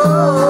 oh.